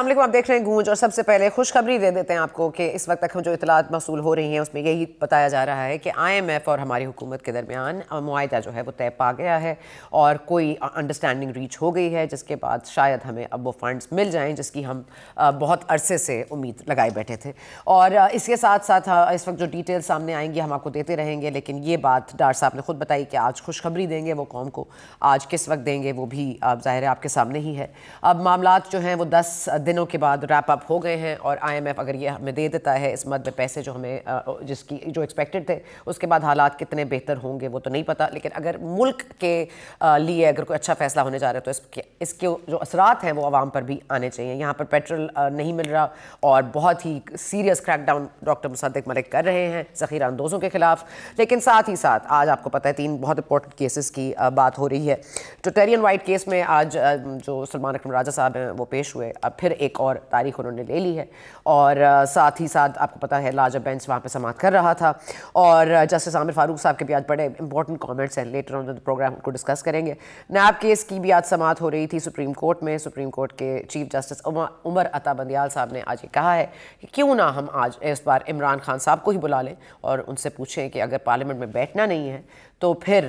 वालेकुम आप देख रहे हैं गूंज और सबसे पहले खुशखबरी दे देते हैं आपको कि इस वक्त तक हम जो इतलात मसूल हो रही हैं, उसमें यही बताया जा रहा है कि आईएमएफ और हमारी हुकूमत के दरमियान मुआदा जो है वो तय पा गया है और कोई अंडरस्टैंडिंग रीच हो गई है, जिसके बाद शायद हमें अब वो फंड्स मिल जाएँ, जिसकी हम बहुत अरसे से उम्मीद लगाए बैठे थे। और इसके साथ साथ इस वक्त जो डिटेल सामने आएँगी, हम आपको देते रहेंगे, लेकिन ये बात डार साहब ने खुद बताई कि आज खुशखबरी देंगे, वो कौम को आज किस वक्त देंगे, वो भी ज़ाहिर है आपके सामने ही है। अब मामला जो हैं वो दस दिनों के बाद रैप अप हो गए हैं और आईएमएफ अगर ये हमें दे देता है इस मद में पैसे जो हमें जिसकी, जो एक्सपेक्टेड थे, उसके बाद हालात कितने बेहतर होंगे वो तो नहीं पता। लेकिन अगर मुल्क के लिए अगर कोई अच्छा फैसला होने जा रहा है तो इसके इसके जो असरात हैं वो आवाम पर भी आने चाहिए। यहाँ पर पेट्रोल नहीं मिल रहा और बहुत ही serious crackdown doctor Musaddiq Malik कर रहे हैं ज़ख़ीरा अंदोज़ों के ख़िलाफ़। लेकिन साथ ही साथ आज आपको पता है तीन बहुत इंपॉर्टेंट केसेस की बात हो रही है। टोटेरियन वाइट केस में आज जो सलमान अकरम राजा साहब हैं वो पेश हुए। अब फिर एक और तारीख उन्होंने ले ली है। और साथ ही साथ आपको पता है लाजब बेंच वहाँ पर समात कर रहा था। और जस्टिस आमिर फारूक साहब के भी आज बड़े इंपॉर्टेंट कमेंट्स हैं। लेटर ऑन द प्रोग्राम को डिस्कस करेंगे। नैब केस की भी आज समात हो रही थी सुप्रीम कोर्ट में। सुप्रीम कोर्ट के चीफ जस्टिस उमर अता बंदियाल साहब ने आज ये कहा है कि क्यों ना हम आज इस बार इमरान खान साहब को ही बुला लें और उनसे पूछें कि अगर पार्लियामेंट में बैठना नहीं है तो फिर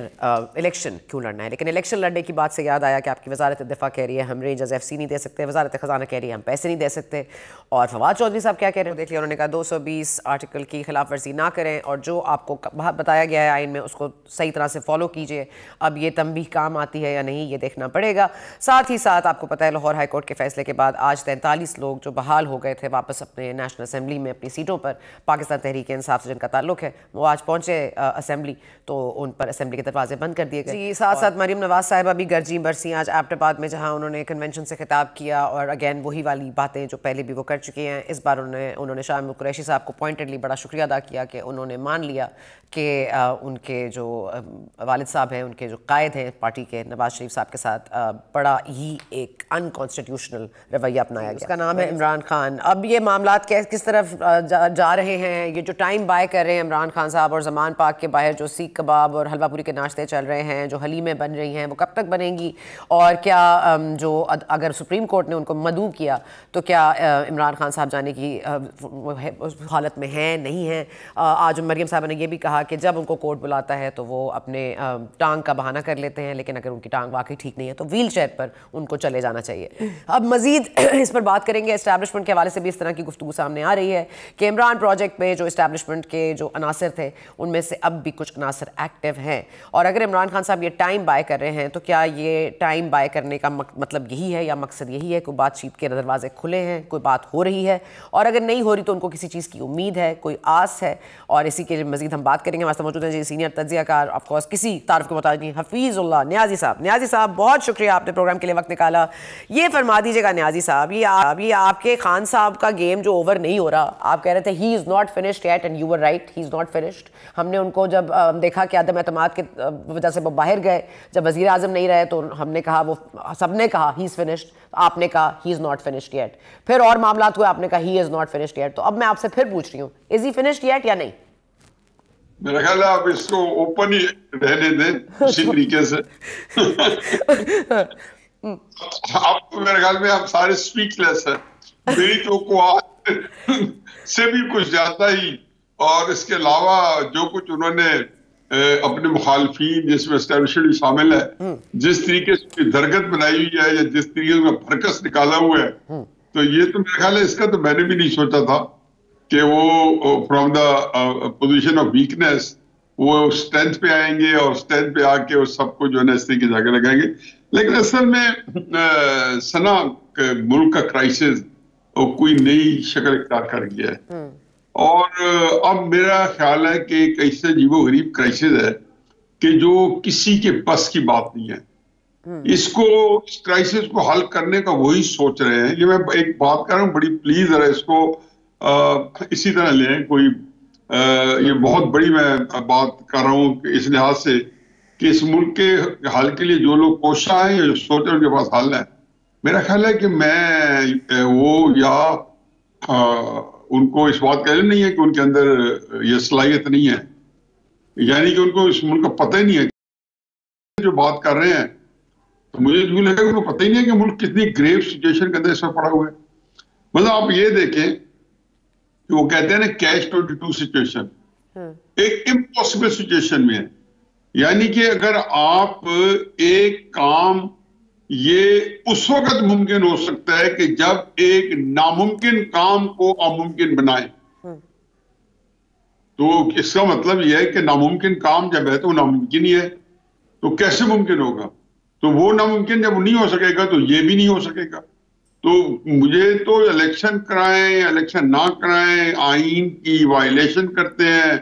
इलेक्शन क्यों लड़ना है? लेकिन इलेक्शन लड़ने की बात से याद आया कि आपकी वजारत दिफा कह रही है, हम रेंजर्स एफ़ सी नहीं दे सकते, वजारत ख़जाना कह रही है, हम पैसे नहीं दे सकते। और फवाद चौधरी साहब क्या कह रहे हैं? देख लिया उन्होंने कहा 220 आर्टिकल की खिलाफ वर्जी ना करें और जो आपको बताया गया है आइन में, उसको सही तरह से फॉलो कीजिए। अब ये तंबी काम आती है या नहीं, ये देखना पड़ेगा। साथ ही साथ, आपको पता है, लाहौर हाईकोर्ट के फैसले के बाद आज तैंतालीस लोग जो बहाल हो गए थे वापस अपने नेशनल असम्बली में अपनी सीटों पर। पाकिस्तान तहरीक इंसाफ से जिनका ताल्लुक है, वो आज पहुँचे असम्बली तो उन पर असम्बली के दरवाजे बंद कर दिए गए। जी साथ साथ मरीम नवाज़ साहिबा भी गर्जी बरसी आज एबटाबाद में जहाँ उन्होंने कन्वेंशन से खिताब किया और अगैन वही वाली बातें जो पहले भी वो कर चुके हैं इस बार उन्होंने उन्होंने शाह कुरैशी साहब को पॉइंटेडली बड़ा शुक्रिया अदा किया कि उन्होंने मान लिया कि उनके जो वालिद साहब हैं उनके जो कायद हैं पार्टी के नवाज़ शरीफ साहब के साथ बड़ा ही एक अनकॉन्स्टिट्यूशनल रवैया अपनाया गया। उसका नाम है इमरान खान। अब ये मामला किस तरफ़ जा, जा रहे हैं? ये जो टाइम बाय कर रहे हैं इमरान खान साहब और जमान पाक के बाहर जो सीख कबाब और हलवापुरी के नाश्ते चल रहे हैं, जो हलीमें बन रही हैं, वो कब तक बनेंगी? और क्या जो अगर सुप्रीम कोर्ट ने उनको मदू किया तो क्या इमरान खान साहब जाने की हालत में हैं, नहीं हैं? आज मरियम साहब ने यह भी कहा कि जब उनको कोर्ट बुलाता है तो वो अपने टांग का बहाना कर लेते हैं, लेकिन अगर उनकी टांग वाकई ठीक नहीं है तो व्हील चेयर पर उनको चले जाना चाहिए। अब मजीद इस पर बात करेंगे। इस्टेब्लिशमेंट के हवाले से भी इस तरह की गुफ्तु सामने आ रही है कि इमरान प्रोजेक्ट पे जो इस्टेब्लिशमेंट के जो अनासर थे, उनमें से अब भी कुछ अनासर एक्टिव हैं। और अगर इमरान खान साहब ये टाइम बाय कर रहे हैं तो क्या ये टाइम बाय करने का मतलब यही है या मकसद यही है? कोई बातचीत के दरवाजे खुले हैं, कोई बात हो रही है। और अगर नहीं हो रही तो उनको किसी चीज़ की उम्मीद है, कोई आस है। और इसी के मजीद हम बात करेंगे। हमारे मौजूद हैं जी सीनियर तजियाकार ऑफकोर्स किसी तारफ के मुताबिक नहीं हफीज़ुल्ला न्याजी साहब। न्याजी साहब, बहुत शुक्रिया आपने प्रोग्राम के लिए वक्त निकाला। ये फरमा दीजिएगा न्याजी साहब, ये ये आपके खान साहब का गेम जो ओवर नहीं हो रहा, आप कह रहे थे he is not finished at end you were right he is not finished हमने उनको जब देखा कि आदम अतमाद के वजह से वो बाहर गए जब वजी अजम नहीं रहे तो हमने कहा वो सबने कहा ही इज़ फिनिश्ड आपने कहा he is not finished yet फिर और मामला हुए आपने कहा he is not finished yet तो अब मैं आपसे फिर पूछ रही हूँ इज़ ही फिनिश्ड येट या नहीं मेरा ख्याल आप इसको ओपन ही रहने दें उसी तरीके से आप मेरे ख्याल में आप सारे स्पीचलेस हैं मेरी तो से भी कुछ ज़्यादा ही और इसके अलावा जो कुछ उन्होंने अपने मुखालफी जिसमें स्टैब्लिशमेंट शामिल है हम्म। जिस तरीके से दरगत बनाई हुई है या जिस तरीके से फरकस निकाला हुआ है हम्म। तो ये तो मेरा ख्याल है इसका तो मैंने भी नहीं सोचा था कि वो from the position of weakness वो स्ट्रेंथ पे आएँगे और स्ट्रेंथ पे आके वो सबको जो है ना इस तरीके जाके लगाएँगे लेकिन असल में सना मुल्क का क्राइसिस कोई नई शक्ल इख्तार कर गया है हम्म। और अब मेरा ख्याल है कि एक ऐसे जीवो गरीब क्राइसिस है कि जो किसी के बस की बात नहीं है। हम्म। इसको इस क्राइसिस को हल करने का वही सोच रहे हैं। ये मैं एक बात कर रहा हूँ बड़ी प्लीज़ है इसको आ, इसी तरह लें कोई आ, ये बहुत बड़ी मैं बात कर रहा हूँ इस लिहाज से कि इस मुल्क के हल के लिए जो लोग कोशा है या जो सोच रहे उनके पास हल है। मेरा ख्याल है कि मैं वो या आ, उनको इस बात का इलम नहीं है कि उनके अंदर ये सलाहियत नहीं है। यानी कि उनको इस मुल्क का पता ही नहीं है। जो बात कर रहे हैं तो मुझे यूँ लगा उनको पता ही नहीं है कि मुल्क कितनी ग्रेव सिचुएशन के अंदर इस वक्त पड़ा हुआ है। मतलब आप ये देखें कि वो कहते हैं ना कैश ट्वेंटी टू सिचुएशन एक इम्पॉसिबल सिचुएशन में है। यानी कि अगर आप एक काम ये उस वक्त मुमकिन हो सकता है कि जब एक नामुमकिन काम को अमुमकिन बनाए। तो इसका मतलब यह है कि नामुमकिन काम जब है तो नामुमकिन ही है। तो कैसे मुमकिन होगा? तो वो नामुमकिन जब नहीं हो सकेगा तो ये भी नहीं हो सकेगा। तो मुझे तो इलेक्शन कराएँ इलेक्शन ना कराएँ आइन की वायलेशन करते हैं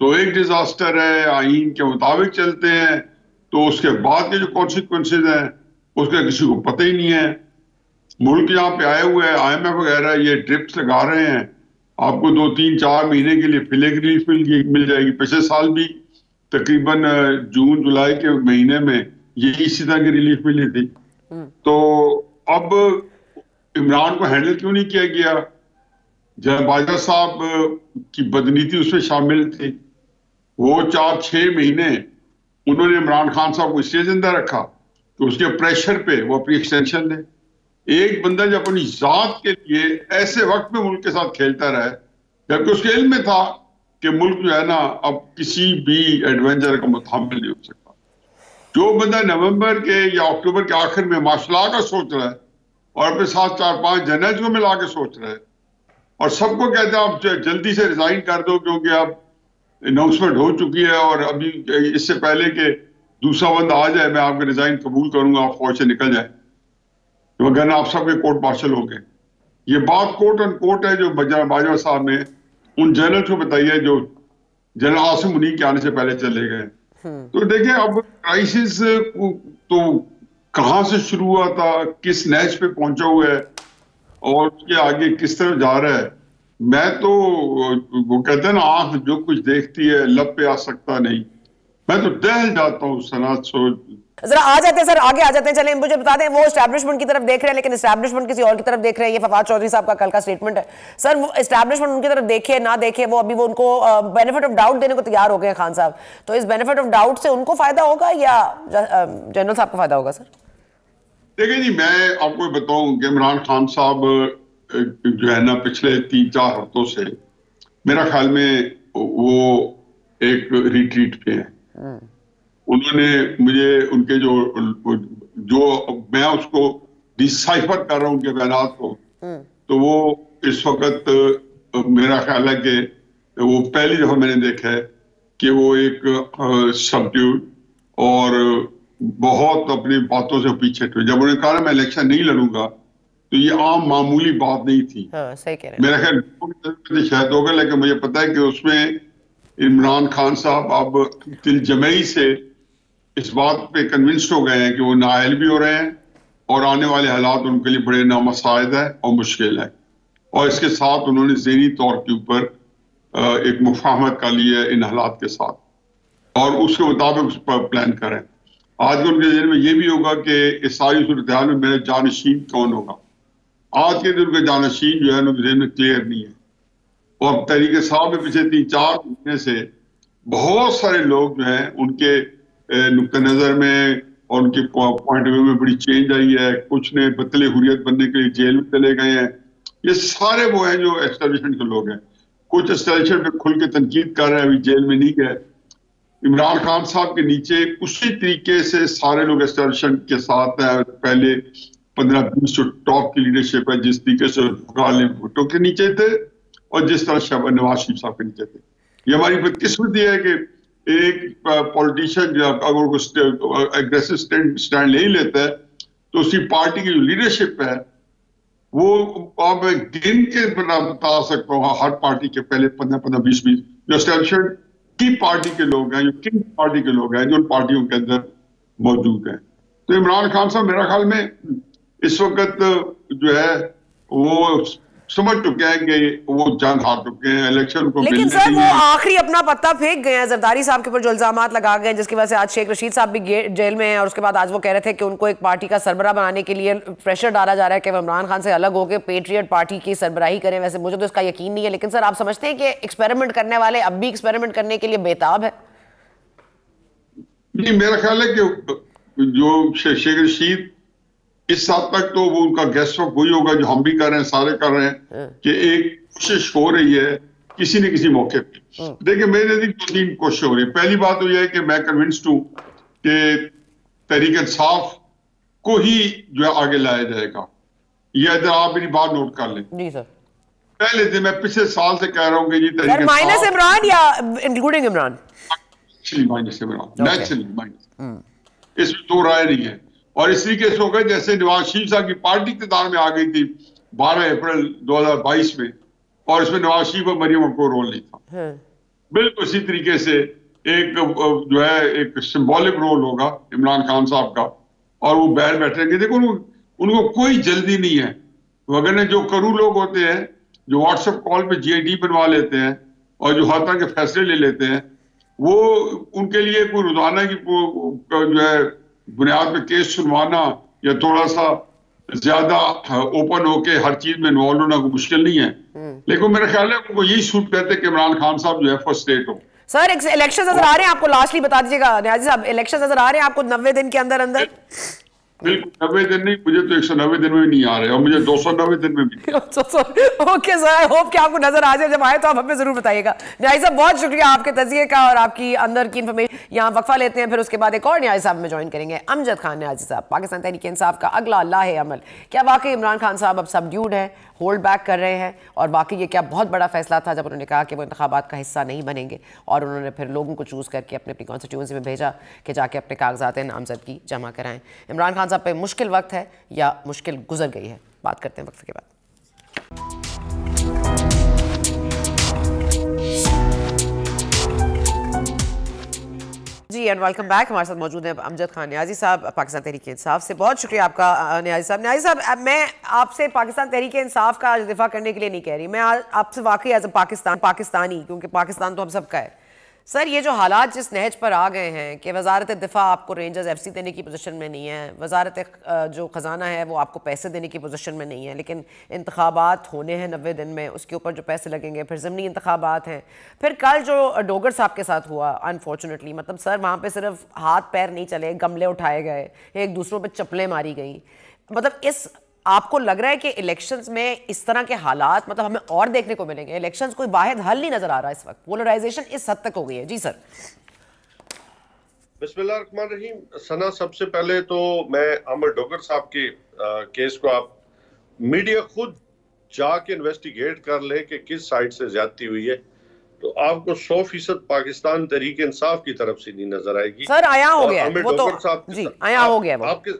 तो एक डिजास्टर है आइन के मुताबिक चलते हैं तो उसके बाद के जो कॉन्सिक्वेंसेज हैं उसका किसी को पता ही नहीं है। मुल्क यहाँ पे आए हुए हैं आई वगैरह ये ड्रिप्स लगा रहे हैं। आपको दो तीन चार महीने के लिए फिले रिलीफ मिल मिल जाएगी। पिछले साल भी तकरीबन जून जुलाई के महीने में यही इसी तरह की रिलीफ मिली थी। हम्म। तो अब इमरान को हैंडल क्यों नहीं किया गया? जब बाजा साहब की बदनीति उसमें शामिल थी। वो चार छह महीने उन्होंने इमरान खान साहब को स्टेज अंदर रखा। तो उसके प्रेशर पे, वो अपनी एक्सटेंशन ले। एक बंदा जब अपनी जात के लिए ऐसे वक्त में मुल्क के साथ खेलता रहे, जबकि उसके इल्म में था कि मुल्क जो है ना, अब किसी भी एडवेंचर का मुतामिल नहीं हो सकता। जो बंदा नवंबर के या अक्टूबर के आखिर में माशला का सोच रहा है और अपने साथ चार पाँच जनरल को मिला के सोच रहे हैं, और सबको कहते हैं, आप जल्दी से रिजाइन कर दो, क्योंकि अब अनाउंसमेंट हो चुकी है और अभी इससे पहले के दूसरा बंदा आ जाए मैं आपका रिजाइन कबूल करूँगा आप फौज से निकल जाए। तो अगर आप सबके कोर्ट मार्शल हो गए। ये बात कोर्ट एंड कोर्ट है जो बाजवा साहब ने उन जनरल को बताई है जो जनरल आसिम मुनी के आने से पहले चले गए। हम्म। तो देखिए अब क्राइसिस तो कहाँ से शुरू हुआ था? किस नैच पे पहुँचा हुआ है? और उसके आगे किस तरह जा रहा है? मैं तो वो कहते हैं ना आँख जो कुछ देखती है लब पे आ सकता नहीं। मैं तो दहल जाता हूँ सनात सोच जरा आ जाते हैं सर आगे आ जाते हैं चले मुझे बता दें वो स्टैब्लिशमेंट की तरफ़ देख रहे हैं लेकिन स्टैब्लिशमेंट किसी और की तरफ़ देख रहे हैं ये फवाद चौधरी साहब का कल का स्टेटमेंट है। सर वो स्टैब्लिशमेंट उनकी तरफ़ देखे ना देखे वो अभी वो उनको बेनिफिट ऑफ़ डाउट देने को तैयार हो गए खान साहब। तो इस बेनिफिट ऑफ़ डाउट से उनको फ़ायदा होगा या जनरल साहब को फ़ायदा होगा सर? देखिए जी मैं आपको बताऊँ कि इमरान खान साहब जो है ना पिछले तीन चार हफ्तों से मेरा ख्याल में वो एक रिट्रीट पे है। उन्होंने मुझे उनके जो जो मैं उसको डिसाइफर कर रहा हूँ उनके बयान को। तो वो इस वक्त मेरा ख्याल है कि वो पहली दफ़ा मैंने देखा है कि वो एक सब्ड्यूड और बहुत अपनी बातों से पीछे हटे जब उन्होंने कहा मैं इलेक्शन नहीं लड़ूँगा तो ये आम मामूली बात नहीं थी हाँ, सही कह रहे मेरा ख्याल शायद होगा लेकिन मुझे पता है कि उसमें इमरान खान साहब अब दिल जमई से इस बात पे कन्विंस्ड हो गए हैं कि वो नायल भी हो रहे हैं और आने वाले हालात उनके लिए बड़े नामसायद है और मुश्किल है। और इसके साथ उन्होंने जहनी तौर के ऊपर एक मुफाहमत का लिया इन हालात के साथ। और उसके मुताबिक उस पर प्लान करें। आज के उनके जहन में ये भी होगा कि इस सारी सूरत में मेरा जानशीन कौन होगा? आज के दिन उनके जानशीन जो है उनके जहन में क्लियर नहीं है। और तरीके साहब में पिछले तीन, चार महीने से बहुत सारे लोग जो हैं, उनके नुक़ नज़र में और उनके पॉइंट ऑफ़ व्यू में बड़ी चेंज आई है। कुछ ने बतले हुरियत बनने के लिए जेल में चले गए हैं। ये सारे वो हैं जो एस्टेब्लिशमेंट के लोग हैं। कुछ एस्टेब्लिशमेंट पे खुल के तनकीद कर रहे हैं, अभी जेल में नहीं गए। इमरान खान साहब के नीचे उसी तरीके से सारे लोग एस्टेब्लिशमेंट के साथ हैं। पहले पंद्रह बीस जो टॉप की लीडरशिप है, जिस तरीके से भुट्टो के नीचे थे और जिस तरह नवाज़ शरीफ साहब के थे। ये हमारी बदकिस्मती है कि एक पॉलिटिशियन जो अगर एग्रेसिव स्टैंड नहीं लेता है तो उसकी पार्टी की जो लीडरशिप है, वो आप गिन के बता सकता हूँ, हर पार्टी के पहले पंद्रह पंद्रह, बीस बीस, जो स्टैब्लिशमेंट की पार्टी के लोग हैं, जो किन पार्टी के लोग हैं, जो उन पार्टियों के अंदर मौजूद हैं। तो इमरान खान साहब मेरा ख्याल में इस वक्त जो है, वो समझ चुके हैं कि वो जान हार चुके हैं इलेक्शन को लेकिन सर वो आखिरी अपना पत्ता फेंक गए हैं। जरदारी साहब के ऊपर जो इल्ज़ाम लगा गए जिसकी वजह से आज शेख रशीद साहब भी जेल में हैं और उसके बाद आज वो कह रहे थे कि उनको एक पार्टी का सरबरा बनाने के लिए प्रेशर डाला जा रहा है कि वो इमरान खान से अलग होकर पेट्रियट पार्टी की सरबराही करें। वैसे मुझे तो इसका यकीन नहीं है लेकिन सर आप समझते हैं कि एक्सपेरिमेंट करने वाले अब भी एक्सपेरिमेंट करने के लिए बेताब है? मेरा ख्याल है कि जो शेख रशीद इस हद तक तो वो उनका गेस्ट वर्क वही होगा जो हम भी कर रहे हैं सारे कर रहे हैं हाँ। कि एक कोशिश हो रही है किसी न किसी मौके पे। हाँ। देखिए मेरे नज़दीक दो तीन कोशिश हो रही है। पहली बात तो यह है कि मैं कन्विंस्ड हूँ कि तहरीक इंसाफ को ही जो है आगे लाया जाएगा। यह इधर आप मेरी बात नोट कर लें। पहले दिन मैं पिछले साल से कह रहा हूँ कि जी तहरीक माइनस इमरान या including Imran? Minus Imran. Naturally minus इसमें दो राय नहीं है। और इस तरीके से होगा जैसे नवाज़ शरीफ साहब की पार्टी इकतदार में आ गई थी 12 अप्रैल 2022 में और इसमें नवाज़ शरीफ और मरियम को रोल नहीं था। हाँ, बिल्कुल इसी तरीके से एक जो है एक सिंबॉलिक रोल होगा इमरान खान साहब का और वो बाहर बैठेंगे। देखो उनको, उनको कोई जल्दी नहीं है। वगैरह जो करू लोग होते हैं जो व्हाट्सएप कॉल पे जीआईडी बनवा लेते हैं और जो हर तरह के फैसले ले लेते हैं वो उनके लिए कोई रोज़ाना की जो है बुनियाद में केस सुनवाना या थोड़ा सा ज़्यादा ओपन होके हर चीज़ में इन्वॉल्व होना कोई मुश्किल नहीं है। लेकिन मेरे ख्याल है उनको यही सूट कहते हैं कि इमरान खान साहब जो है फ़र्स्ट स्टेट हो। सर इलेक्शन नज़र आ रहे हैं आपको लास्टली बता दीजिएगा न्याजी साहब इलेक्शन नज़र आ रहे हैं आपको नब्बे दिन के अंदर अंदर बिल्कुल, नब्बे दिन नहीं, मुझे तो एक सौ नब्बे दिन में भी नहीं आ रहे, और मुझे दो सौ नब्बे दिन में भी ओके सर होप कि आपको नज़र आ जाए, जब आए तो आप हमें ज़रूर बताइएगा। न्याय साहब, बहुत शुक्रिया आपके तजिए का और आपकी अंदर की इन्फॉर्मेशन यहाँ वक्फा लेते हैं, फिर उसके बाद एक और न्याय साहब में ज्वाइन करेंगे। अमजद खान न्याजी साहब, पाकिस्तान तहरीक इंसाफ का अगला अल्लाह है अमल। क्या वाकई इमरान खान साहब अब सब ड्यूड है? होल्ड बैक कर रहे हैं और बाकी ये क्या बहुत बड़ा फैसला था जब उन्होंने कहा कि वो इंतबात का हिस्सा नहीं बनेंगे और उन्होंने फिर लोगों को चूज़ करके अपने अपनी कॉन्स्टिट्यूंसी में भेजा कि जाके अपने कागजात नामजदगी जमा कराएँ। इमरान खान साहब पर मुश्किल वक्त है या मुश्किल गुजर गई है? बात करते हैं वक्त के बाद। जी एंड वेलकम बैक हमारे साथ मौजूद हैं अमजद खान न्याजी साहब, पाकिस्तान तहरीक इंसाफ से। बहुत शुक्रिया आपका न्याजी साहब। न्याजी साहब मैं आपसे पाकिस्तान तहरीक इंसाफ का आज दिफा करने के लिए नहीं कह रही। मैं आपसे वाकई एज अ पाकिस्तान, पाकिस्तानी, क्योंकि पाकिस्तान तो हम सबका है। सर, ये जो हालात जिस नहज पर आ गए हैं कि वजारत दिफा आपको रेंजर्स एफ़ सी देने की पोजीशन में नहीं है, वजारत जो ख़जाना है वो आपको पैसे देने की पोजीशन में नहीं है, लेकिन इंतबात होने हैं नबे दिन में, उसके ऊपर जो पैसे लगेंगे, फिर ज़मनी इंतबात हैं। फिर कल जो डोगर साहब के साथ हुआ अनफॉर्चुनेटली मतलब सर, वहाँ पर सिर्फ़ हाथ पैर नहीं चले, गमले उठाए गए, एक दूसरों पर चप्पलें मारी गई। मतलब इस आपको लग रहा है कि इलेक्शंस में इस तरह के हालात मतलब हमें और देखने को मिलेंगे। इलेक्शंस कोई वाहिद हल नहीं नज़र आ रहा इस वक्त। पोलराइजेशन इस हद तक हो गई है। जी सर रहीम। सना सबसे पहले तो मैं अमर डोगर साहब के आ, केस को आप मीडिया खुद जाके इन्वेस्टिगेट कर ले कि किस साइड से ज्यादती हुई है। तो आपको सौ फ़ीसद पाकिस्तान तरीके इंसाफ की तरफ़ से नहीं नज़र आएगी। सर आया हो गया वो तो जी आया हो गया वो। आपके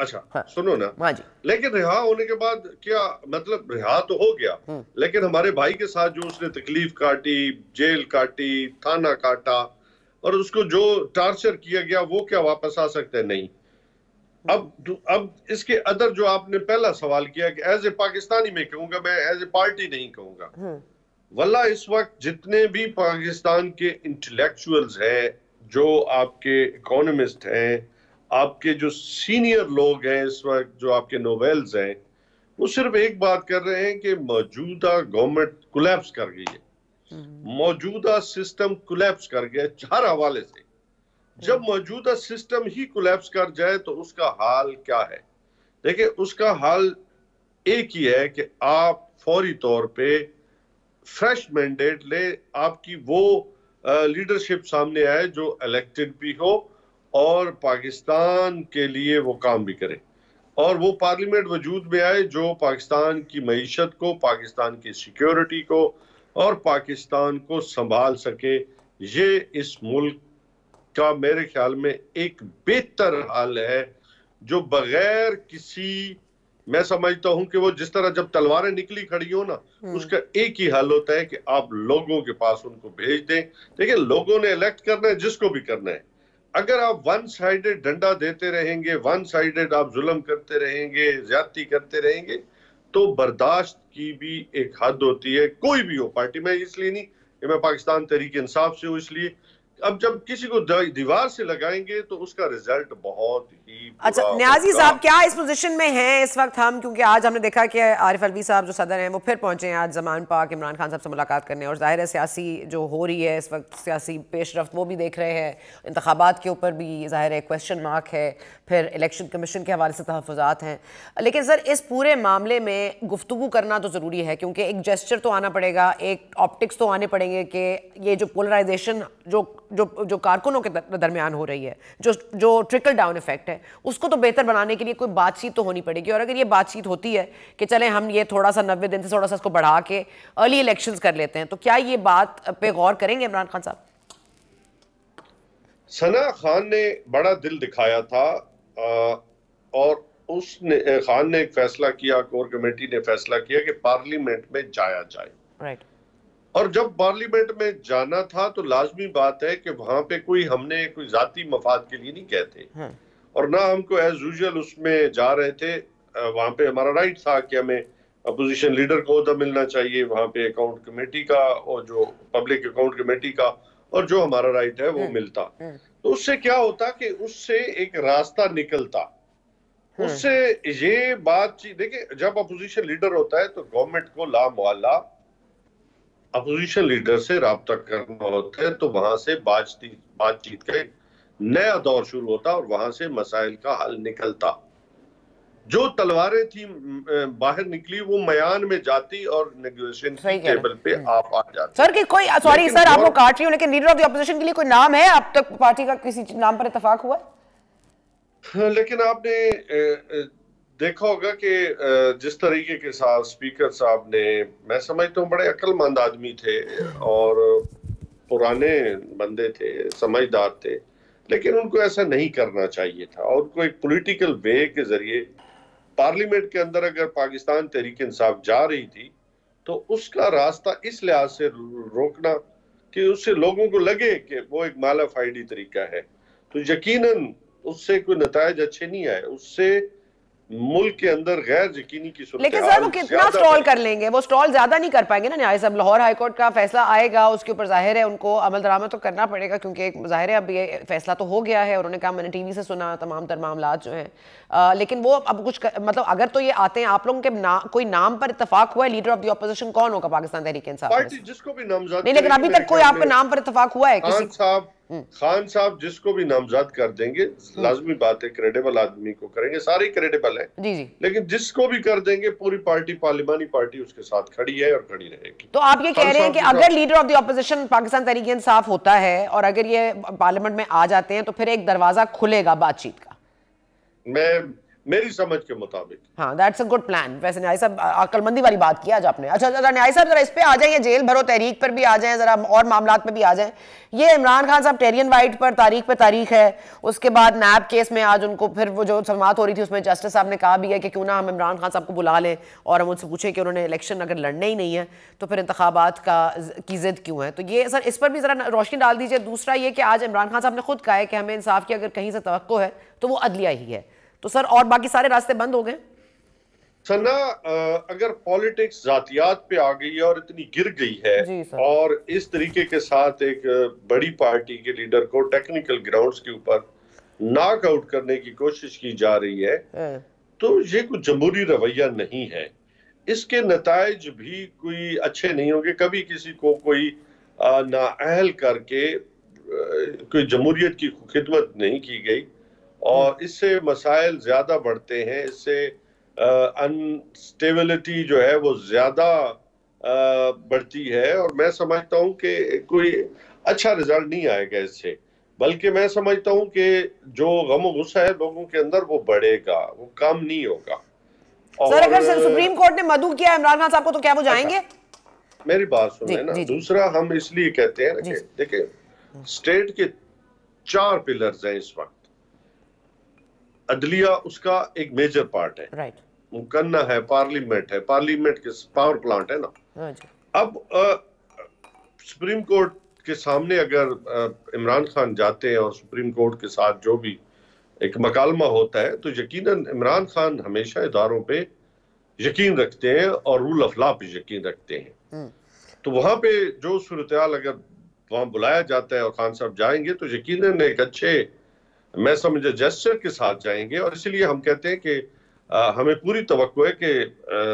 अच्छा हाँ। सुनो ना। हाँ जी। लेकिन रिहा होने के बाद क्या मतलब रिहा तो हो गया हम्म। लेकिन हमारे भाई के साथ जो उसने तकलीफ़ काटी जेल काटी थाना काटा और उसको जो टार्चर किया गया वो क्या वापस आ सकता है? नहीं। अब अब इसके अदर जो आपने पहला सवाल किया कि एज ए पाकिस्तानी में कहूँगा मैं एज ए पार्टी नहीं कहूँगा। हम्म, वल्ला इस वक्त जितने भी पाकिस्तान के इंटेलेक्चुअल्स हैं जो आपके इकोनॉमिस्ट हैं आपके जो सीनियर लोग हैं इस वक्त जो आपके नोवेल्स हैं वो सिर्फ़ एक बात कर रहे हैं कि मौजूदा गवर्नमेंट कोलैप्स कर गई है। मौजूदा सिस्टम कोलैप्स कर गया हर हवाले से। जब मौजूदा सिस्टम ही कोलैप्स कर जाए तो उसका हाल क्या है? देखिए उसका हाल एक ही है कि आप फौरी तौर पे फ्रेश मैंडेट ले आपकी वो लीडरशिप सामने आए जो इलेक्टेड भी हो और पाकिस्तान के लिए वो काम भी करे। और वो पार्लियामेंट वजूद में आए जो पाकिस्तान की मीशत को पाकिस्तान की सिक्योरिटी को और पाकिस्तान को संभाल सके ये इस मुल्क का मेरे ख्याल में एक बेहतर हाल है जो बगैर किसी मैं समझता हूँ कि वो जिस तरह जब तलवारें निकली खड़ी हो ना उसका एक ही हल होता है कि आप लोगों के पास उनको भेज दें। देखिए लोगों ने इलेक्ट करना है जिसको भी करना है। अगर आप वन साइडेड डंडा देते रहेंगे वन साइडेड आप जुल्म करते रहेंगे, ज्यादती करते रहेंगे तो बर्दाश्त की भी एक हद होती है। कोई भी हो, पार्टी में इसलिए नहीं कि मैं पाकिस्तान तरीके इंसाफ से हूँ, इसलिए अब जब किसी को दीवार से लगाएँगे तो उसका रिज़ल्ट बहुत ही अच्छा न्याजी साहब क्या इस पोजीशन में हैं इस वक्त हम? क्योंकि आज हमने देखा कि आरिफ अलवी साहब जो सदर हैं वो फिर पहुँचे हैं आज जमान पाक इमरान खान साहब से मुलाकात करने। और ज़ाहिर है सियासी जो हो रही है इस वक्त सियासी पेशरफ वो भी देख रहे हैं। इंतबात के ऊपर भी ज़ाहिर है क्वेश्चन मार्क है। फिर इलेक्शन कमीशन के हवाले से तहफात हैं। लेकिन सर इस पूरे मामले में गुफ्तु करना तो ज़रूरी है क्योंकि एक जेस्चर तो आना पड़ेगा एक ऑप्टिक्स तो आने पड़ेंगे कि ये जो पोलराइजेशन जो जो जो कारकुनों के दरमियान हो रही है जो जो ट्रिकल डाउन इफ़ेक्ट है उसको तो बेहतर बनाने के लिए कोई बातचीत तो होनी पड़ेगी। और अगर ये बातचीत होती है कि चले हम ये थोड़ा सा नब्बे दिन से थोड़ा सा इसको बढ़ा के अर्ली इलेक्शन कर लेते हैं तो क्या ये बात पे गौर करेंगे इमरान खान साहब? सना खान ने बड़ा दिल दिखाया था और उसने खान ने एक फैसला किया कोर कमेटी ने फैसला किया कि पार्लियामेंट में जाया जाए। राइट और जब पार्लियामेंट में जाना था तो लाजमी बात है कि वहाँ पे कोई हमने कोई जाति मफाद के लिए नहीं कहते हाँ। और ना हमको एज यूजल उसमें जा रहे थे वहाँ पे हमारा राइट था कि हमें अपोजिशन लीडर को उदा मिलना चाहिए वहाँ पे अकाउंट कमेटी का और जो पब्लिक अकाउंट कमेटी का और जो हमारा राइट है वो हाँ। मिलता हाँ। तो उससे क्या होता कि उससे एक रास्ता निकलता उससे ये बातचीत देखिए जब अपोजिशन लीडर होता है तो गवर्नमेंट को ला मुआला अपोजिशन लीडर से रबता करना होता है तो वहाँ से बातचीत बातचीत का नया दौर शुरू होता और वहाँ से मसाइल का हल निकलता। जो तलवारें थी बाहर निकली वो मयान में जाती और नेगोशिएशन टेबल पे। आप आ जाते। सर कि कोई सॉरी सर आपको काट रही हूँ लेकिन लीडर ऑफ़ द ऑपोजिशन के लिए कोई नाम है? अब तक पार्टी का किसी नाम पर इतफाक हुआ लेकिन आपने देखा होगा कि जिस तरीके के साथ स्पीकर साहब ने, मैं समझता हूँ, बड़े अक्लमंद आदमी थे और पुराने बंदे थे, समझदार थे, लेकिन उनको ऐसा नहीं करना चाहिए था और उनको एक पॉलिटिकल वे के ज़रिए पार्लियामेंट के अंदर अगर पाकिस्तान तहरीक इंसाफ जा रही थी तो उसका रास्ता इस लिहाज से रोकना कि उससे लोगों को लगे कि वो एक माला फाइडी तरीका है। तो यकीनन उससे कोई नतज अच्छे नहीं आए। उससे मुल्क के अंदर गैर यकीनी की लेकिन सर वो कितना स्टॉल कर लेंगे? वो स्टॉल ज़्यादा नहीं कर पाएँगे ना न्याय साहब। लाहौर हाईकोर्ट का फैसला आएगा उसके ऊपर ज़ाहिर है उनको अमल दरामद तो करना पड़ेगा क्योंकि एक ज़ाहिर है अब ये फैसला तो हो गया है उन्होंने कहा मैंने टीवी से सुना तमाम तर मामला जो है। लेकिन वो अब कुछ कर, मतलब अगर तो ये आते हैं आप लोगों के ना, कोई नाम पर इतफाक हुआ है लीडर ऑफ़ द ऑपोजिशन कौन होगा पाकिस्तान तहरीक इंसाफ जिसको भी नाम नहीं लेकिन अभी तक कोई आपका नाम पर इतफाक हुआ है। खान साहब जिसको भी नामजद कर देंगे हम्म। लाजमी बात है क्रेडिबल आदमी को करेंगे सारे क्रेडिबल है। जी जी। लेकिन जिसको भी कर देंगे पूरी पार्टी पार्लिमानी पार्टी उसके साथ खड़ी है और खड़ी रहेगी। तो आप ये कह रहे हैं कि अगर leader of the opposition Pakistan Tehreek Insaf होता है और अगर ये पार्लियामेंट में आ जाते हैं तो फिर एक दरवाज़ा खुलेगा बातचीत का। मैं मेरी समझ के मुताबिक। हाँ दैट्स अ गुड प्लान वैसे न्याय साहब अकलमंदी वाली बात की आज आपने। अच्छा जरा न्याय साहब, जरा इस पे आ जाएँगे जेल भरो तहरीक पर भी आ जाएँ, जरा और मामला पे भी आ जाएँ। ये इमरान खान साहब टेरियन वाइट पर तारीख पे तारीख है। उसके बाद नैब केस में आज उनको फिर वो जो समात हो रही थी, उसमें जस्टिस साहब ने कहा भी है कि क्यों ना हम इमरान खान साहब को बुला लें और हम उनसे पूछें कि उन्होंने इलेक्शन अगर लड़ने ही नहीं है तो फिर इंतबात का की जिद क्यों है? तो ये सर, इस पर भी ज़रा रोशनी डाल दीजिए। दूसरा ये कि आज इमरान खान साहब ने खुद कहा है कि हमें इंसाफ की अगर कहीं से तो है तो वो अदलिया ही है। तो सर और बाकी सारे रास्ते बंद हो गए? सना अगर पॉलिटिक्स जातियात पे आ गई है और इतनी गिर गई है और इस तरीके के साथ एक बड़ी पार्टी के लीडर को टेक्निकल ग्राउंड्स के ऊपर नॉक आउट करने की कोशिश की जा रही है हाँ। तो ये कोई जमहूरी रवैया नहीं है। इसके नतज भी कोई अच्छे नहीं होंगे। कभी किसी को कोई नाअहल करके कोई जमहूरियत की खिदमत नहीं की गई। और इससे मसाइल ज़्यादा बढ़ते हैं इससे अनस्टेबिलिटी जो है वो ज़्यादा बढ़ती है। और मैं समझता हूँ कि कोई अच्छा रिज़ल्ट नहीं आएगा इससे। बल्कि मैं समझता हूँ कि जो गम गुस्सा है लोगों के अंदर वो बढ़ेगा वो कम नहीं होगा। सर अगर सुप्रीम कोर्ट ने मधु किया इमरान खान साहब को तो क्या वो अच्छा, जाएँगे? मेरी बात सुने ना? दूसरा हम इसलिए कहते हैं देखिए स्टेट के चार पिलर्स हैं इस वक्त। अदलिया उसका एक मेजर पार्ट है। राइट मुकन्ना है पार्लियामेंट है। पार्लियामेंट के पावर प्लांट है ना। हाँ अब सुप्रीम कोर्ट के सामने अगर इमरान खान जाते हैं और सुप्रीम कोर्ट के साथ जो भी एक मकालमा होता है तो यकीनन इमरान खान हमेशा इदारों पे यकीन रखते हैं और रूल ऑफ़ लॉ पे यकीन रखते हैं। हम्म। तो वहाँ पे जो सूरत अगर वहाँ बुलाया जाता है और खान साहब जाएँगे तो यकीन एक अच्छे मैं समझे जेस्टर के साथ जाएँगे और इसलिए हम कहते हैं कि हमें पूरी तो है कि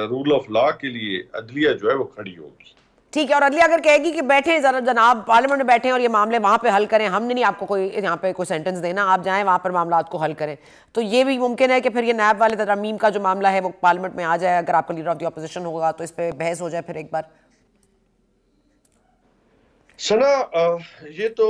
रूल ऑफ़ लॉ के लिए अदलिया जो है वो खड़ी होगी। ठीक है, और अदलिया अगर कहेगी कि बैठे, जरा जनाब पार्लियामेंट में बैठे और ये मामले वहाँ पे हल करें, हमने नहीं आपको कोई, यहाँ पे कोई सेंटेंस देना, आप जाएँ वहाँ पर मामला को हल करें। तो ये भी मुमकिन है कि फिर ये नैब वाले तरमीम का जो मामला है, वो पार्लियामेंट में आ जाए, अगर आपका लीडर ऑफ़ द अपोजिशन होगा तो इस पर बहस हो जाए फिर एक बार। सना ये तो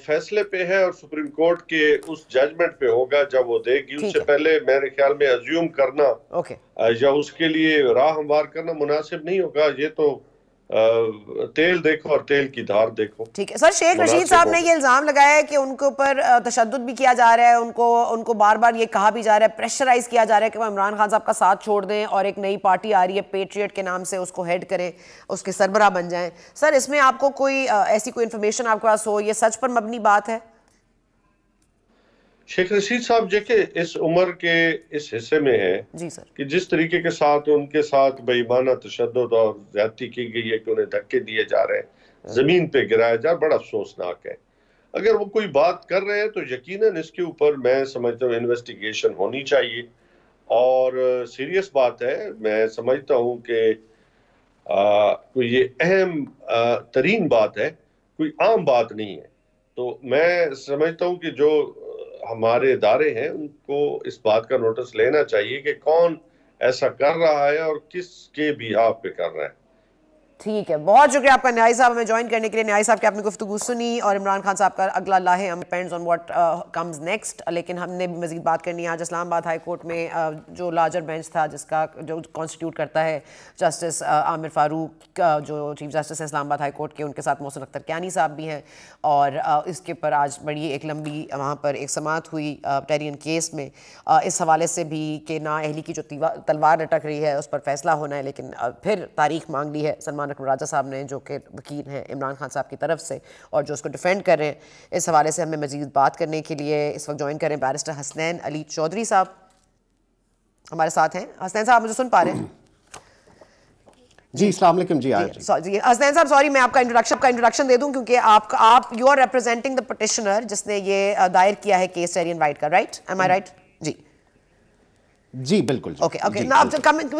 फैसले पे है और सुप्रीम कोर्ट के उस जजमेंट पे होगा जब वो देगी। उससे पहले मेरे ख्याल में अज्यूम करना ओके। या उसके लिए राह हमवार करना मुनासिब नहीं होगा। ये तो तेल देखो और तेल की धार देखो। ठीक है सर शेख रशीद साहब ने ये इल्ज़ाम लगाया है कि उनके ऊपर तशद भी किया जा रहा है उनको उनको बार बार ये कहा भी जा रहा है प्रेशराइज किया जा रहा है कि वो इमरान खान साहब का साथ छोड़ दें और एक नई पार्टी आ रही है पेट्रियट के नाम से उसको हेड करें उसके सरबरा बन जाएँ। सर इसमें आपको कोई ऐसी कोई इन्फॉर्मेशन आपके पास हो ये सच पर मबनी बात है? शेख रशीद साहब जेके इस उम्र के इस हिस्से में है जी सर। कि जिस तरीके के साथ उनके साथ बेईमाना तशद और ज्यादती की गई है कि उन्हें धक्के दिए जा रहे हैं ज़मीन पे गिराया जा बड़ा अफसोसनाक है। अगर वो कोई बात कर रहे हैं तो यकीनन इसके ऊपर मैं समझता हूँ इन्वेस्टिगेशन होनी चाहिए। और सीरियस बात है मैं समझता हूँ कि कोई ये अहम तरीन बात है कोई आम बात नहीं है। तो मैं समझता हूँ कि जो हमारे इदारे हैं, उनको इस बात का नोटिस लेना चाहिए कि कौन ऐसा कर रहा है और किसके भी आप पे कर रहा है। ठीक है। बहुत शुक्रिया आपका न्याय साहब हमें ज्वाइन करने के लिए। न्याय साहब की आपने गुफ्तु सुनी और इमरान खान साहब का अगला लाहे हम depends on what comes next लेकिन हमने भी मजीद बात करनी है। आज इस्लामाबाद हाई कोर्ट में uh, जो लार्जर बेंच था जिसका जो कॉन्स्टिट्यूट करता है justice uh, Aamir Farooq uh, जो चीफ जस्टिस है इस्लामाबाद हाई कोर्ट के उनके साथ मोहसिन अख्तर क्यानी साहब भी हैं। और uh, इसके ऊपर आज बड़ी एक लंबी वहाँ पर एक समात हुई टेरियन uh, केस में। Uh, इस हवाले से भी कि ना अहली की जो तलवार लटक रही है उस पर फैसला होना है लेकिन uh, फिर तारीख मांग ली है सलमान अकबर राजा साहब ने जो कि वकील हैं इमरान खान साहब की तरफ़ से और जो उसको डिफेंड कर रहे हैं। इस हवाले से हमें मजीद बात करने के लिए इस वक्त ज्वाइन करें बैरिस्टर हसनैन अली चौधरी साहब। हमारे साथ हैं। हसनैन साहब मुझे सुन पा रहे हैं? जी अस्सलाम जी जी हसनैन साहब सॉरी मैं आपका इंट्रोडक्शन का इंट्रोडक्शन दे दूँ क्योंकि आप आप you are representing the petitioner जिसने ये दायर किया है केस टेरियन वाइट का राइट एम आई राइट जी। जी बिल्कुल ओके ओके ना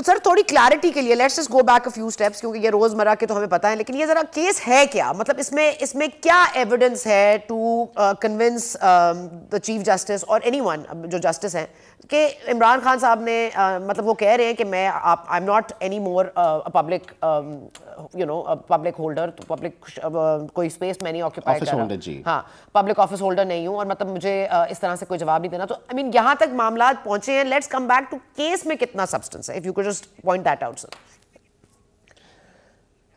सर थोड़ी क्लैरिटी के लिए let's just go back a few steps क्योंकि ये रोज़मर्रा के तो हमें पता है लेकिन ये जरा केस है क्या? मतलब इसमें इसमें क्या एविडेंस है to convince the chief justice और एनीवन जो जस्टिस हैं कि इमरान खान साहब ने uh, मतलब वो कह रहे हैं कि मैं आप I am not any more public you know public holder तो पब्लिक uh, कोई स्पेस मैं नहीं ऑक्यूपाई कर रहा। हाँ पब्लिक ऑफ़िस होल्डर नहीं हूँ और मतलब मुझे uh, इस तरह से कोई जवाब नहीं देना। तो आई मीन यहाँ तक मामला पहुँचे हैं let's come back to case में कितना सब्सटेंस है? If you could just point that out sir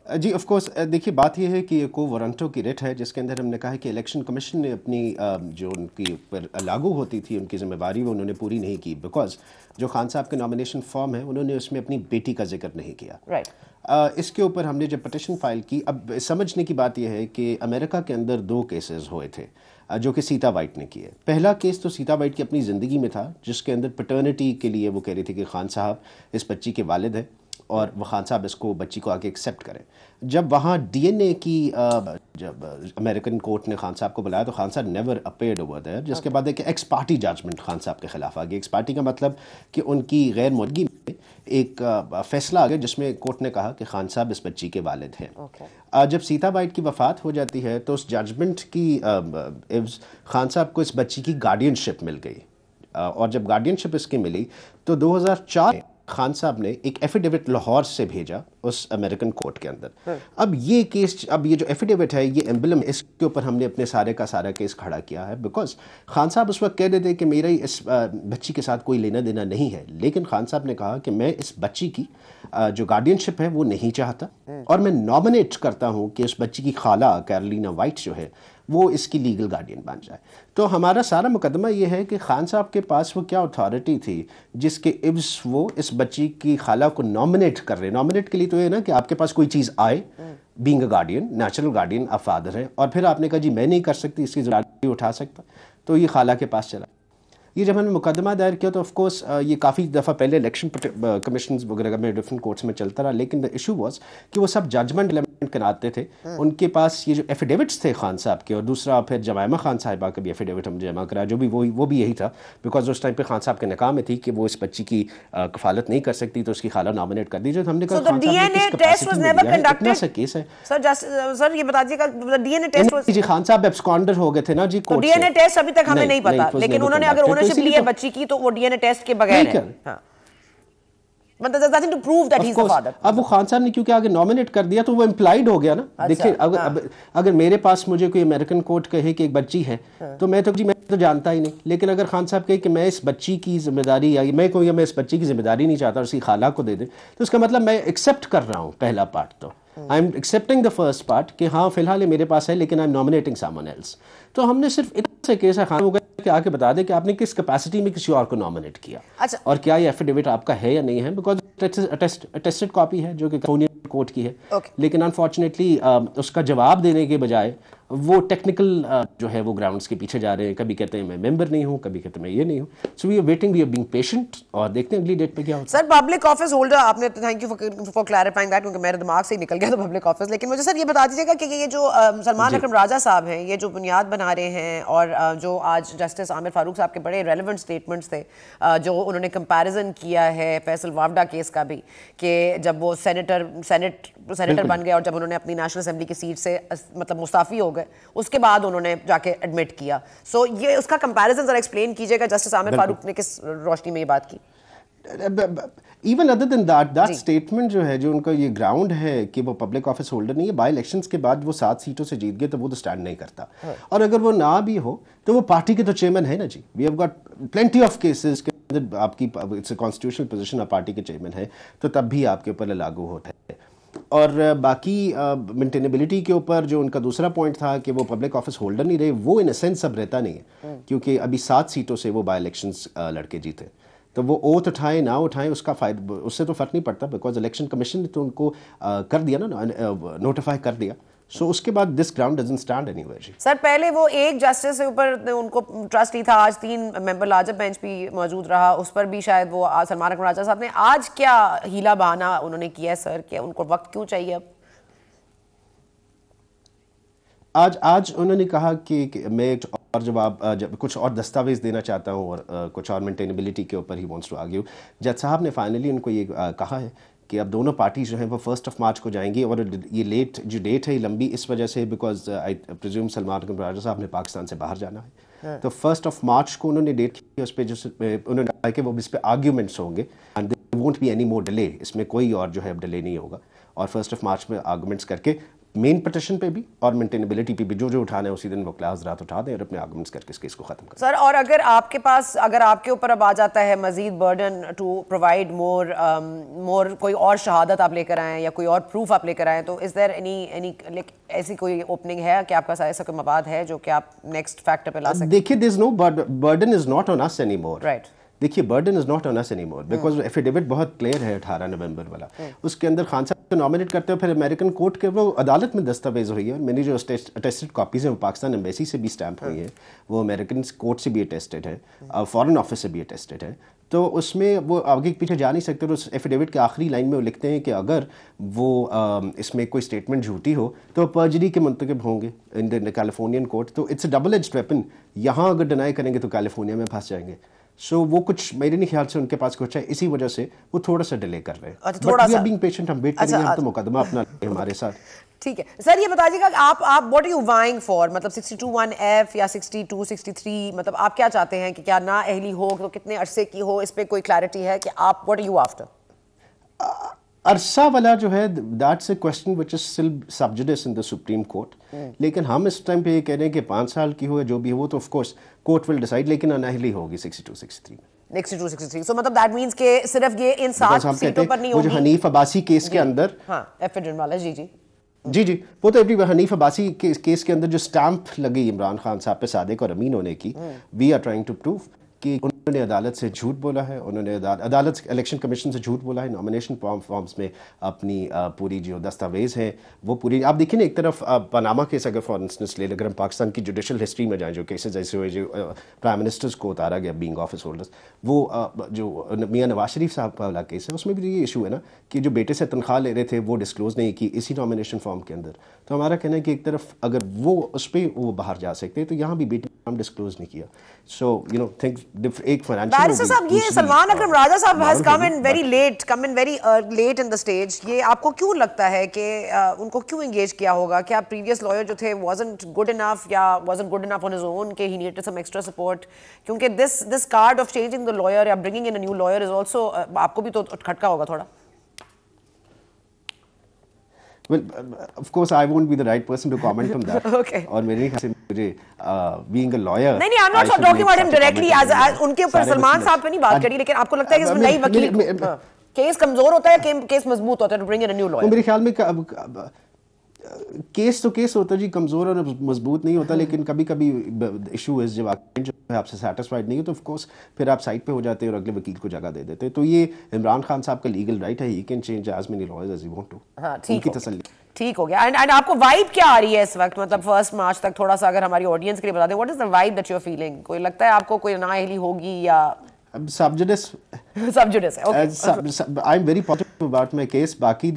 ji of course देखिए बात यह है कि ये को वारंटो की रिट है जिसके अंदर हमने कहा है कि इलेक्शन कमीशन ने अपनी जो उनकी ऊपर लागू होती थी उनकी जिम्मेवारी वो उन्होंने पूरी नहीं की बिकॉज़ जो खान साहब के नॉमिनेशन फॉर्म है उन्होंने उसमें अपनी बेटी का ज़िक्र नहीं किया। Right right. इसके ऊपर हमने जब पटिशन फ़ाइल की अब समझने की बात यह है कि अमेरिका के अंदर दो केसेस हुए थे जो कि सीता वाइट ने किए। पहला केस तो सीता वाइट की अपनी ज़िंदगी में था जिसके अंदर पटर्निटी के लिए वो कह रही थी कि खान साहब इस बच्ची के वालिद हैं। और वह खान साहब इसको बच्ची को आगे एक्सेप्ट करें। जब वहाँ डीएनए की जब अमेरिकन कोर्ट ने खान साहब को बुलाया तो खान साहब नेवर अपेयर्ड ओवर देयर जिसके बाद एक एक्स पार्टी जजमेंट खान साहब के खिलाफ आ गई। एक्स पार्टी का मतलब कि उनकी गैर मौजगी में एक फैसला आ गया जिसमें कोर्ट ने कहा कि खान साहब इस बच्ची के वालिद हैं। Okay. जब सीता बाइट की वफात हो जाती है तो उस जजमेंट की खान साहब को इस बच्ची की गार्डियनशिप मिल गई। और जब गार्डियनशिप इसकी मिली तो 2004 खान साहब ने एक एफिडेविट लाहौर से भेजा उस अमेरिकन कोर्ट के अंदर हाँ। अब ये केस अब ये जो एफिडेविट है ये एम्बलम इसके ऊपर हमने अपने सारे का सारा केस खड़ा किया है बिकॉज़ खान साहब उस वक्त कह रहे थे कि मेरा इस बच्ची के साथ कोई लेना देना नहीं है लेकिन खान साहब ने कहा कि मैं इस बच्ची की जो गार्डियनशिप है वो नहीं चाहता हाँ। और मैं नॉमिनेट करता हूँ कि उस बच्ची की खाला कैरलिना वाइट जो है वो इसकी लीगल गार्डियन बन जाए। तो हमारा सारा मुकदमा ये है कि खान साहब के पास वो क्या अथॉरिटी थी, जिसके इब्स वो इस बच्ची की खाला को नॉमिनेट कर रहे नॉमिनेट के लिए तो ये ना कि आपके पास कोई चीज़ आए being a guardian natural guardian a father है, और फिर आपने कहा, जी, मैं नहीं कर सकती, इसकी ज़िम्मेदारी उठा सकता। तो ये खाला के पास चला ये जब हमने मुकदमा दायर किया तो ऑफकोर्स ये काफ़ी दफ़ा पहले इलेक्शन कमीशन वगैरह में डिफरेंट कोर्ट्स में चलता रहा लेकिन द इशू वॉज़ कि वो सब जजमेंट अमेंडमेंट कराते थे। उनके पास ये जो एफिडेविट्स थे खान साहब के और दूसरा फिर जमायमा खान साहिबा का भी एफिडेविट हम जमा कराया जो भी वो वो भी यही था बिकॉज़ उस टाइम पे खान साहब के नकाम में थी कि वो इस बच्ची की कफालत नहीं कर सकती तो उसकी खाला नॉमिनेट कर दीजिए। तो हमने कहा So खान साहब है? है। एब्सकॉन्डर हो गए थे ना जी तो। डीएनए टेस्ट अभी तक हमें नहीं पता लेकिन उन्होंने अगर तो ली है बच्ची की तो वो डीएनए टेस्ट के बगैर है। हाँ। मतलब अब वो खान साहब ने क्योंकि आगे नॉमिनेट कर दिया तो वो इम्प्लाइड हो गया ना। अच्छा, देखिए अगर हाँ। अगर मेरे पास मुझे कोई अमेरिकन कोर्ट कहे कि एक बच्ची है हाँ। तो मैं तो जी मैं तो जानता ही नहीं। लेकिन अगर खान साहब कहे कि मैं इस बच्ची की ज़िम्मेदारी या मैं कोई मैं इस बच्ची की ज़िम्मेदारी नहीं चाहता उसकी खाला को दे दे तो उसका मतलब मैं एक्सेप्ट कर रहा हूँ पहला पार्ट तो। I am excepting the first part कि हाँ फ़िलहाल ये मेरे पास है लेकिन I am nominating someone else तो हमने सिर्फ़ इतना से केस है खान हो गया कि आके बता दे कि आपने किस कैपेसिटी में किसी और को नॉमिनेट किया अच्छा। और क्या ये एफिडेविट आपका है या नहीं है बिकॉज़ अटेस्टेड कॉपी है जो कि कैलिफ़ोर्निया कोर्ट की है Okay. लेकिन अनफॉर्चुनेटली उसका जवाब देने के बजाय वो टेक्निकल जो है वो ग्राउंड्स के पीछे जा रहे हैं। कभी कहते हैं मैं मेंबर नहीं हूँ कभी कहते हैं मैं ये नहीं हूँ. So we are waiting we are being patient और देखते हैं अगली डेट पे क्या होता है। सर पब्लिक ऑफ़िस होल्डर आपने thank you for clarifying that क्योंकि मेरे दिमाग से ही निकल गया था पब्लिक ऑफ़िस लेकिन मुझे सर ये बता दीजिएगा कि ये जो सलमान अकरम राजा साहब हैं ये जो बुनियाद बना रहे हैं और जो आज जस्टिस आमिर फारूक साहब के बड़े रेलिवेंट स्टेटमेंट्स थे जो उन्होंने कंपेरिजन किया है फैसल वावडा केस का भी कि जब वो सेनेटर सेनेट सेनेटर बन गए और जब उन्होंने अपनी नेशनल असेंबली की सीट से मतलब मुस्ताफी हो गए उसके बाद उन्होंने जाके एडमिट किया। सो so, ये उसका कंपैरिजन जरा एक्सप्लेन कीजिएगा जस्टिस आमिर फारूक ने किस रोशनी में ये बात की। Even other than that that statement जो। है जो उनका ये ग्राउंड है कि वो पब्लिक ऑफ़िस होल्डर नहीं है बाई इलेक्शंस के बाद वो सात सीटों से जीत गए तो वो तो स्टैंड नहीं करता। और अगर वो ना भी हो तो वो पार्टी के तो चेयरमैन है ना जी। We have got plenty of cases के अंदर आपकी इट्स कॉन्स्टिट्यूशनल पोजीशन आप पार्टी के चेयरमैन है तो तब भी आपके ऊपर लागू होता है। और बाकी मेंटेनेबिलिटी के ऊपर जो उनका दूसरा पॉइंट था कि वो पब्लिक ऑफ़िस होल्डर नहीं रहे वो इन सेंस अब रहता नहीं है। क्योंकि अभी सात सीटों से वो बाई इलेक्शन लड़के जीते। तो वो ओथ उठाएँ ना उठाएँ उसका फ़ायदा उससे तो फ़र्क नहीं पड़ता बिकॉज़ इलेक्शन कमीशन ने तो उनको कर दिया ना नोटिफाई कर दिया। सो so, उसके बाद this ground doesn't stand anywhere ji. Sir पहले वो एक जस्टिस के ऊपर उनको ट्रस्ट नहीं था आज तीन मेंबर लाजब बेंच भी मौजूद रहा उस पर भी शायद वो आज सलमान अकबर राजा साहब ने आज क्या हीला बहाना उन्होंने किया है सर कि उनको वक्त क्यों चाहिए अब? आज आज उन्होंने कहा कि, कि मैं एक और जवाब अ, जब कुछ और दस्तावेज़ देना चाहता हूँ और कुछ और मेंटेनेबिलिटी के ऊपर ही वांट्स टू आर्ग्यू जज साहब ने फाइनली उनको ये कहा है कि अब दोनों पार्टीज़ जो हैं वो फ़र्स्ट ऑफ़ मार्च को जाएँगी और ये लेट जो डेट है ये लंबी इस वजह से because I presume Salman Raja साहब ने पाकिस्तान से बाहर जाना है। तो फ़र्स्ट ऑफ़ मार्च को उन्होंने डेट की उस पर जो उन्होंने कहा कि वो इस पर आर्ग्यूमेंट्स होंगे and won't be any more delay इसमें कोई और जो है डिले नहीं होगा। और फ़र्स्ट ऑफ़ मार्च में आर्गूमेंट्स करके मेन पटिशन पे भी और मेंटेनेबिलिटी पे भी जो जो उठाना है उसी दिन वो क्लास रात उठा दें और अपने आर्गूमेंट्स करके इस केस को खत्म करें। सर और अगर आपके पास अगर आपके ऊपर अब आ जाता है मजीद burden to provide more more कोई और शहादत आप लेकर आएँ या कोई और प्रूफ आप लेकर आएँ तो is there any any like ऐसी कोई ओपनिंग है कि आपका ऐसा कोई मवाद है जो कि आप नेक्स्ट फैक्टर पे ला सकते देखिए this no burden is not on us any more Right. देखिए burden is not on us any more because affidavit बहुत क्लियर है अठारह नवंबर वाला। उसके अंदर खान साहब को नॉमिनेट करते हो फिर अमेरिकन कोर्ट के वो अदालत में दस्तावेज़ हुई है। और मेरी जो अटेस्टेड कॉपीज हैं वो पाकिस्तान एम्बेसी से भी स्टैम्प हुई है। वो अमेरिकन कोर्ट से भी अटेस्टेड है फॉरन ऑफ़िस से भी अटेस्टेड है। तो उसमें वो आगे पीछे जा नहीं सकते उस एफिडेविट के आखिरी लाइन में वो लिखते हैं कि अगर वो अम, इसमें कोई स्टेटमेंट झूठी हो तो पर्जरी के मंतकब होंगे इन द कैलिफोर्नियन कोर्ट तो इट्स डबल एज वेपन यहाँ अगर डिनाई करेंगे तो कैलिफ़ोर्निया में फंस जाएँगे। सो वो कुछ मेरे नहीं ख्याल से उनके पास कुछ है। इसी वजह से वो थोड़ा सा डिले कर रहे हैं। अच्छा, थोड़ा सा। बीइंग पेशेंट हम वेट अच्छा, करेंगे हम तो अच्छा। मुकदमा अपना हमारे साथ। ठीक है। सर ये बता दीजिएगा आप आप what are you vying for मतलब 62 1 एफ़ या 62 63 मतलब आप क्या चाहते हैं कि क्या ना अहली हो तो कितने अरसे की हो इस पे कोई क्लैरिटी है कि आप व्हाट आर यू आफ्टर अरसा वाला जो है that's a question which is still sub judice in the supreme court लेकिन हम इस टाइम पे ये कह रहे हैं कि पाँच साल की हो जो भी हो तो of course court will decide लेकिन अनाहली होगी 62 63 में। 62 63 सो मतलब दैट मींस के सिर्फ़ ये इन सात सीटों पर नहीं होगी। हनीफ अब्बासी केस के अंदर हाँ एफिडेंट वाला जी जी। जी जी। वो तो एवरी हनीफ अब्बासी के केस के अंदर जो स्टैंप लगी इमरान खान साहब पे सादिक और अमीन होने की we are trying to prove कि उन उन्होंने अदालत से झूठ बोला है, उन्होंने अदालत इलेक्शन कमीशन से झूठ बोला है नॉमिनेशन फॉर्म फॉर्म्स में अपनी पूरी जो दस्तावेज़ हैं, वो पूरी, आप देखिए ना, एक तरफ़ पनामा केस अगर फॉर इंस्टेंस ले, अगर हम पाकिस्तान की जुडिशल हिस्ट्री में जाएँ, जो केसेज ऐसे हुए जो प्राइम मिनिस्टर्स को उतारा गया बींग ऑफ़िस होल्डर्स वो जो मियाँ नवाज़ शरीफ साहब वाला केस है, उसमें भी ये इशू है ना, कि जो बेटे से तनख्वाह ले रहे थे, वो डिस्क्लोज़ नहीं की इसी नॉमिनेशन फॉर्म के अंदर। तो हमारा कहना है कि एक तरफ़ अगर वो, उस पर वो बाहर जा सकते हैं तो यहाँ भी बेटे नाम डिस्क्लोज नहीं किया। सो यू नो थिंक एक फाइनेंशियल साहब ये सलमान अकरम राजा साहब has come in very late come in very late in the stage ये आपको क्यों लगता है कि uh, उनको क्यों एंगेज किया होगा क्या प्रीवियस लॉयर जो थे वाजंट गुड इनफ या wasn't good enough on his own के he needed some extra support क्योंकि this this card of changing the lawyer या bringing in a new lawyer is also आपको भी तो खटका होगा थोड़ा Well, of course, I won't be the right person to comment on that. okay. और मेरे ख्याल से मुझे being a lawyer. नहीं नहीं, I'm not talking about him directly as, as उनके ऊपर सलमान साहब पे नहीं बात करी लेकिन आपको लगता है कि इसमें नई वकील केस कमज़ोर होता है केस मज़बूत होता है to bring in a new lawyer मेरे ख्याल में केस तो केस होता है जी कमज़ोर और मज़बूत नहीं होता लेकिन कभी कभी इशू है जब जो है आपसे सेटिस्फाइड नहीं हो तो ऑफकोर्स फिर आप साइड पे हो जाते हैं और अगले वकील को जगह दे देते हैं। तो ये इमरान खान साहब का लीगल राइट है he can change as many lawyers as you want to हाँ ठीक तसल्ली। ठीक हो गया। एंड एंड आपको वाइब क्या आ रही है इस वक्त? मतलब फ़र्स्ट मार्च तक थोड़ा सा अगर हमारी ऑडियंस के लिए बता दें what is the vibe that you are feeling कोई लगता है आपको कोई नाअहली होगी या sub judice sub judice okay I am very positive about my case बाकी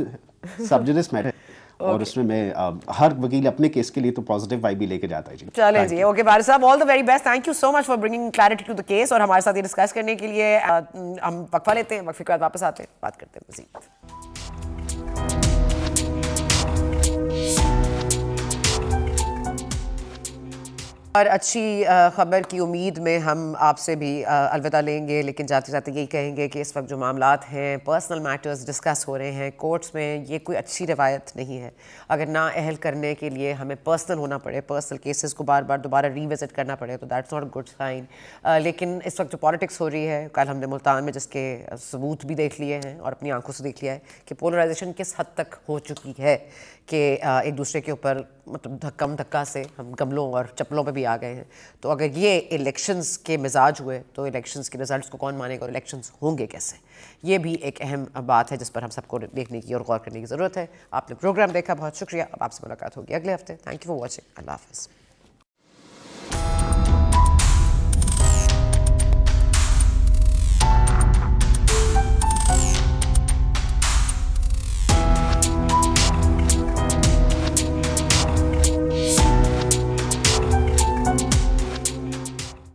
सबजुडिस मैटर. और उसमें मैं हर वकील अपने केस के लिए तो पॉजिटिव वाइब भी लेके जाता है जी। चले जी ओके बारिश साहब all the very best thank you so much for bringing clarity to the case और हमारे साथ ये डिस्कस करने के लिए हम वक्फा लेते हैं वक्फे के बाद वापस आते हैं बात करते हैं मजीद। और अच्छी ख़बर की उम्मीद में हम आपसे भी अलविदा लेंगे। लेकिन जाते जाते यही कहेंगे कि इस वक्त जो मामला हैं पर्सनल मैटर्स डिस्कस हो रहे हैं। कोर्ट्स में ये कोई अच्छी रवायत नहीं है। अगर ना अहल करने के लिए हमें पर्सनल होना पड़े पर्सनल केसेस को बार बार दोबारा रीविज़िट करना पड़े तो दैट्स नॉट गुड साइन लेकिन इस वक्त जो पॉलिटिक्स हो रही है, कल हमने मुल्तान में जिसके सबूत भी देख लिए हैं और अपनी आँखों से देख लिया है कि पोलराइजेशन किस हद तक हो चुकी है। कि एक दूसरे के ऊपर मतलब धक्कम धक्का से हम गमलों और चप्पलों पे भी आ गए हैं। तो अगर ये इलेक्शंस के मिजाज हुए तो इलेक्शंस के रिजल्ट्स को कौन मानेगा और इलेक्शंस होंगे कैसे? ये भी एक अहम बात है जिस पर हम सबको देखने की और गौर करने की ज़रूरत है। आपने प्रोग्राम देखा, बहुत शुक्रिया। अब आपसे मुलाकात होगी अगले हफ़्ते। थैंक यू फॉर वॉचिंग अल्लाह हाफ़